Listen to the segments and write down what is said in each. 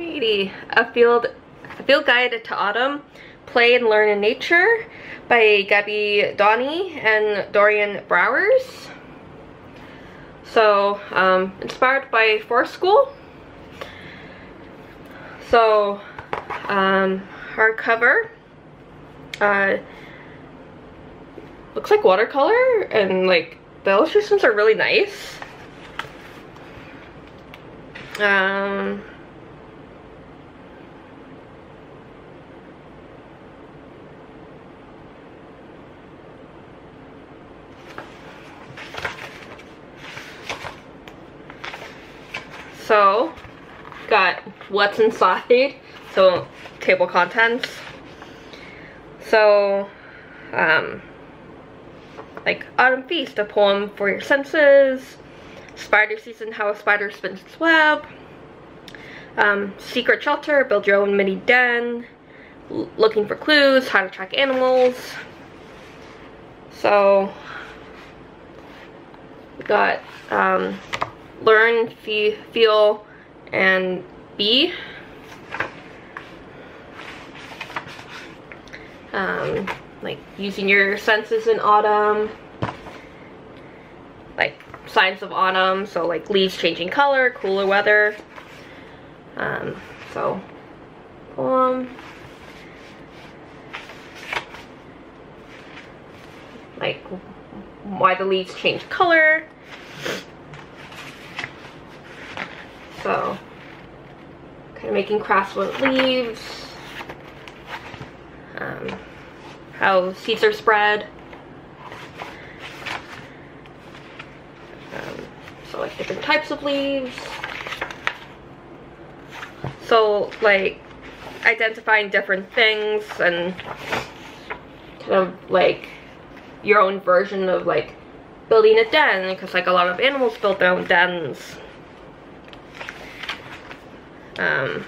A field, a field guide to autumn, play and learn in nature by Gabby Dawnay and Dorian Browers. So, um, inspired by Forest School. So, um, hardcover. Uh, looks like watercolor and like the illustrations are really nice. Um, so got what's inside so table contents. So um like autumn feast a poem for your senses. Spider season how a spider spins its web. Um, secret shelter build your own mini den. Looking for clues how to track animals. So we got um, learn, fe feel, and be. Um, like using your senses in autumn, like signs of autumn, so like leaves changing color, cooler weather. Um, so, poem. Like why the leaves change color. So, kind of making crafts with leaves. Um, how seeds are spread. Um, so like different types of leaves. So like identifying different things and kind of like your own version of like building a den because like a lot of animals build their own dens um,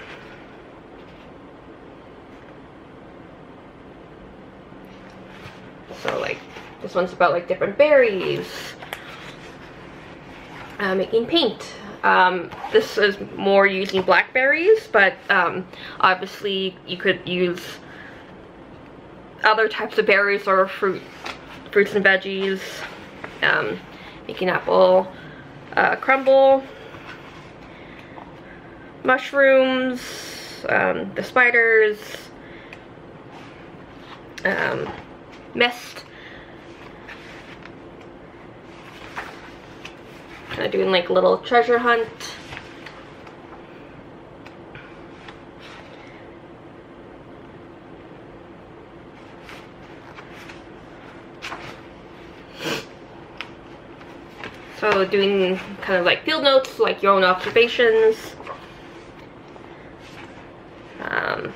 so like this one's about like different berries. Uh, making paint. Um, this is more using blackberries but um, obviously you could use other types of berries or fruit fruits and veggies. Um, making apple uh, crumble mushrooms, um, the spiders, um, mist. Kind of doing like a little treasure hunt. So doing kind of like field notes, like your own observations. Um,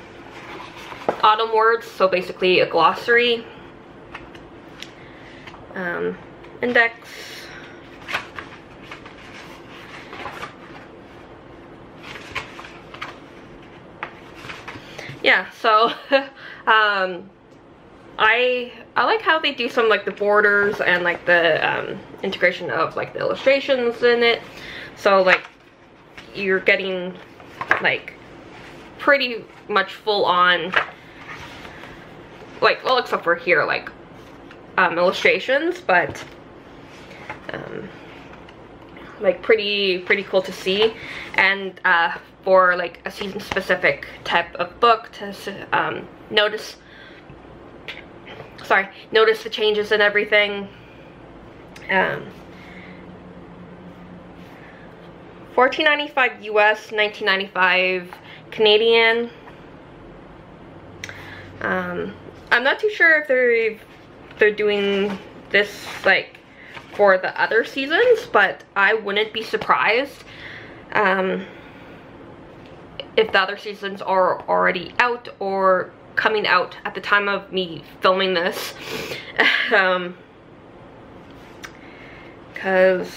autumn words, so basically a glossary. Um, index. Yeah, so um, I I like how they do some like the borders and like the um, integration of like the illustrations in it. So like you're getting like pretty much full on like well except for here like um, illustrations but um, like pretty pretty cool to see. And uh, for like a season specific type of book to um, notice sorry notice the changes and everything um, 14.95 US 1995 Canadian. Um, I'm not too sure if they're they're doing this like for the other seasons, but I wouldn't be surprised um, if the other seasons are already out or coming out at the time of me filming this. um, because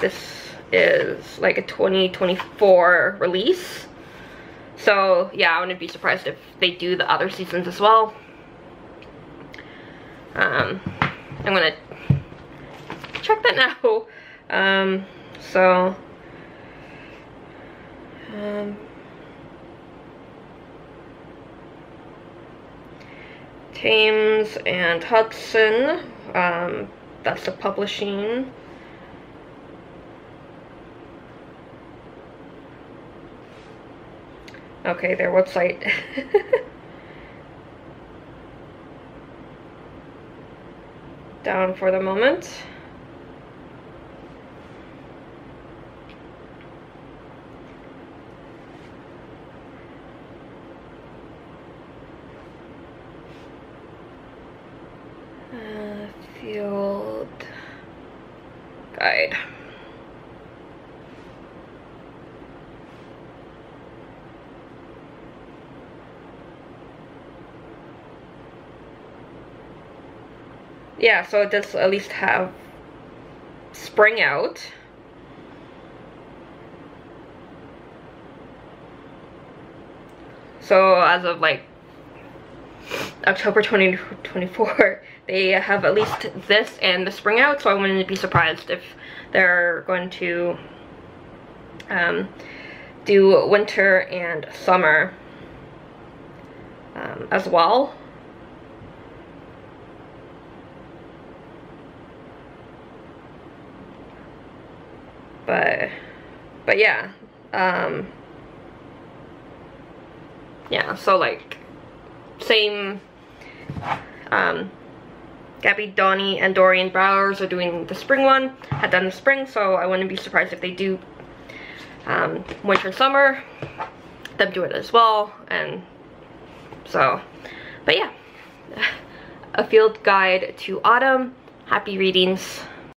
this is like a 2024 release. So yeah, I wouldn't be surprised if they do the other seasons as well. Um, I'm gonna check that now. Um, so, um, Thames and Hudson, um, that's the publishing. Okay, their website. Down for the moment. Uh, field guide. Yeah, so it does at least have spring out. So as of like October 2024, they have at least this and the spring out, so I wouldn't be surprised if they're going to um, do winter and summer um, as well. But, but yeah, um, yeah, so like, same, um, Gabby, Dawnay, and Dorian Bowers are doing the spring one, had done the spring, so I wouldn't be surprised if they do um, winter and summer, them do it as well, and so, but yeah, a field guide to autumn, happy readings.